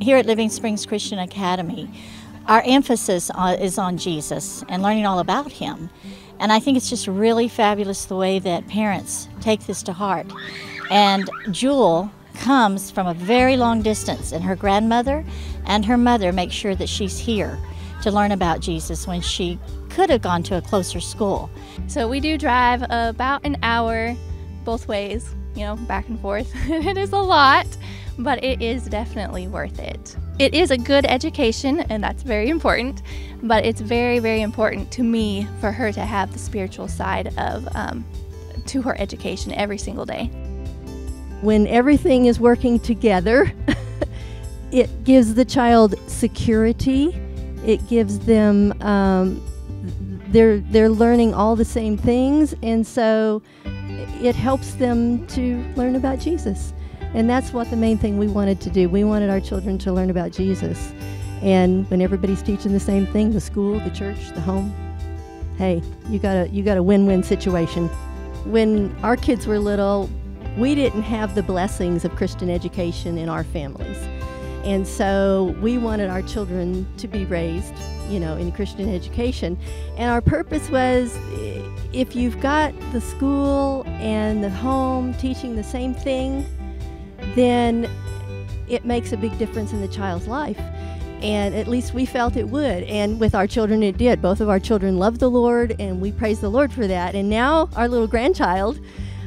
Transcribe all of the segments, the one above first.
Here at Living Springs Christian Academy, our emphasis is on Jesus and learning all about Him. And I think it's just really fabulous the way that parents take this to heart. And Jewel comes from a very long distance, and her grandmother and her mother make sure that she's here to learn about Jesus when she could have gone to a closer school. So we do drive about an hour both ways, you know, back and forth. it is a lot, but it is definitely worth it. It is a good education, and that's very important, but it's very, very important to me for her to have the spiritual side of um, to her education every single day. When everything is working together, it gives the child security. It gives them um, they're they're learning all the same things, and so it helps them to learn about Jesus. And that's what the main thing we wanted to do. We wanted our children to learn about Jesus. And when everybody's teaching the same thing, the school, the church, the home, hey, you got a you got a win-win situation. When our kids were little, we didn't have the blessings of Christian education in our families. And so we wanted our children to be raised, you know, in Christian education. And our purpose was if you've got the school and the home teaching the same thing, then it makes a big difference in the child's life. And at least we felt it would. And with our children, it did. Both of our children love the Lord, and we praise the Lord for that. And now our little grandchild,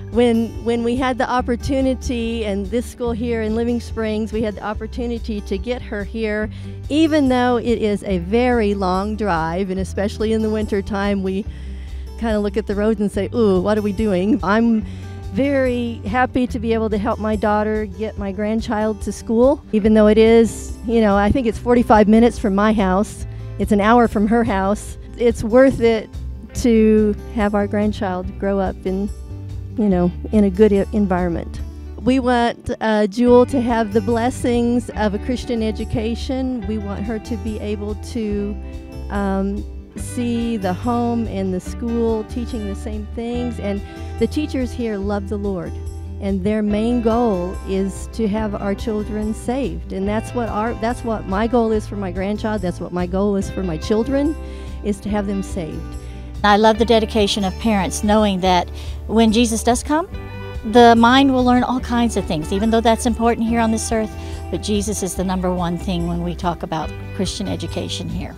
when when we had the opportunity and this school here in Living Springs, we had the opportunity to get her here, even though it is a very long drive, and especially in the winter time, we kind of look at the roads and say, "Ooh, what are we doing?" I'm very happy to be able to help my daughter get my grandchild to school, even though it is, you know, I think it's 45 minutes from my house. It's an hour from her house. It's worth it to have our grandchild grow up in, you know, in a good environment. We want uh, Jewel to have the blessings of a Christian education. We want her to be able to um, see the home and the school teaching the same things. And the teachers here love the Lord. And their main goal is to have our children saved. And that's what our that's what my goal is for my grandchild. That's what my goal is for my children, is to have them saved. I love the dedication of parents knowing that when Jesus does come, the mind will learn all kinds of things, even though that's important here on this earth. But Jesus is the number one thing when we talk about Christian education here.